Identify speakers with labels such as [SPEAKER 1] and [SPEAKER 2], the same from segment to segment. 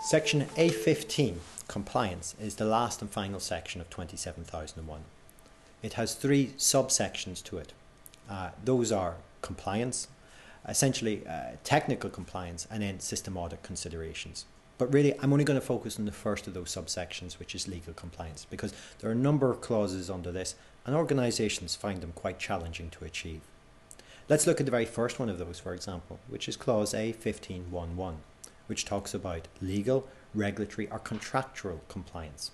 [SPEAKER 1] Section A15, Compliance, is the last and final section of 27001. It has three subsections to it. Uh, those are compliance, essentially uh, technical compliance, and then system audit considerations. But really, I'm only going to focus on the first of those subsections, which is legal compliance, because there are a number of clauses under this, and organisations find them quite challenging to achieve. Let's look at the very first one of those, for example, which is clause A1511 which talks about legal, regulatory, or contractual compliance.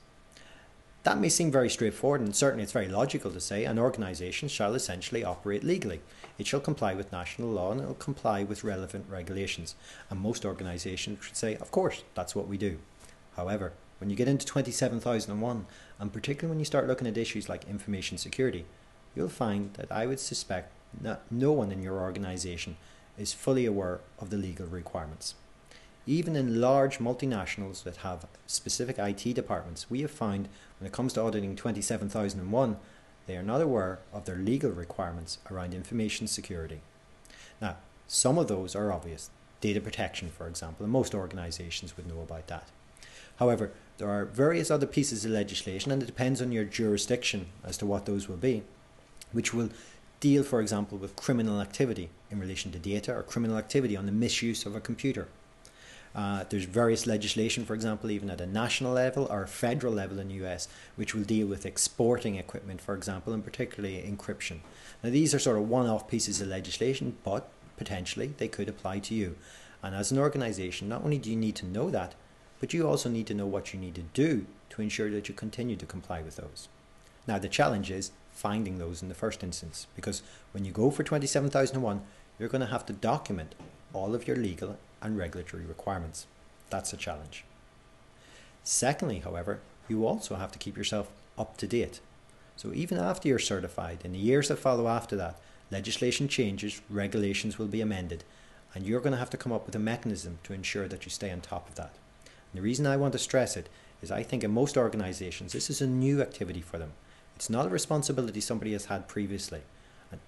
[SPEAKER 1] That may seem very straightforward, and certainly it's very logical to say an organisation shall essentially operate legally. It shall comply with national law and it will comply with relevant regulations. And most organisations should say, of course, that's what we do. However, when you get into 27001, and particularly when you start looking at issues like information security, you'll find that I would suspect that no one in your organisation is fully aware of the legal requirements. Even in large multinationals that have specific IT departments, we have found when it comes to auditing 27001, they are not aware of their legal requirements around information security. Now, some of those are obvious. Data protection, for example, and most organizations would know about that. However, there are various other pieces of legislation, and it depends on your jurisdiction as to what those will be, which will deal, for example, with criminal activity in relation to data or criminal activity on the misuse of a computer. Uh, there's various legislation, for example, even at a national level or a federal level in the US, which will deal with exporting equipment, for example, and particularly encryption. Now, these are sort of one off pieces of legislation, but potentially they could apply to you. And as an organization, not only do you need to know that, but you also need to know what you need to do to ensure that you continue to comply with those. Now, the challenge is finding those in the first instance, because when you go for 27001, you're going to have to document all of your legal and regulatory requirements. That's a challenge. Secondly, however, you also have to keep yourself up to date. So even after you're certified, in the years that follow after that, legislation changes, regulations will be amended, and you're going to have to come up with a mechanism to ensure that you stay on top of that. And the reason I want to stress it is I think in most organizations this is a new activity for them. It's not a responsibility somebody has had previously,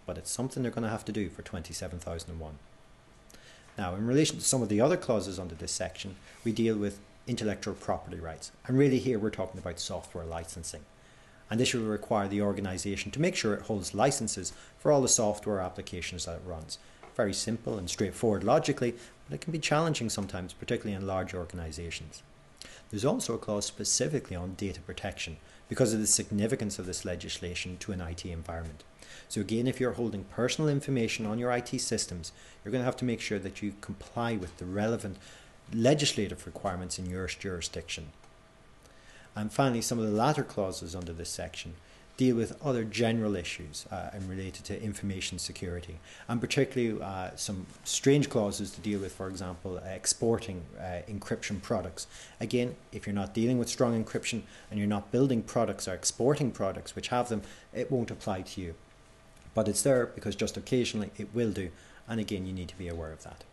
[SPEAKER 1] but it's something they're going to have to do for 27001. Now, in relation to some of the other clauses under this section, we deal with intellectual property rights. And really, here we're talking about software licensing. And this will require the organisation to make sure it holds licenses for all the software applications that it runs. Very simple and straightforward logically, but it can be challenging sometimes, particularly in large organisations. There's also a clause specifically on data protection because of the significance of this legislation to an IT environment. So again, if you're holding personal information on your IT systems, you're going to have to make sure that you comply with the relevant legislative requirements in your jurisdiction. And finally, some of the latter clauses under this section deal with other general issues uh, and related to information security, and particularly uh, some strange clauses to deal with, for example, exporting uh, encryption products. Again, if you're not dealing with strong encryption and you're not building products or exporting products which have them, it won't apply to you. But it's there because just occasionally it will do, and again, you need to be aware of that.